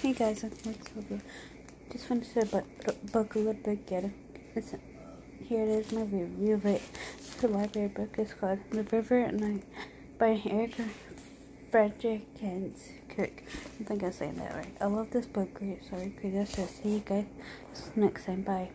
Hey guys, I'm Max Just wanted to book, book a little bit get It's, here it is, my review of it. The library book is called The River at Night by Erica Frederick and Kirk. I think I'm saying that right. I love this book. Great, sorry, great. That's just see you guys next time. Bye.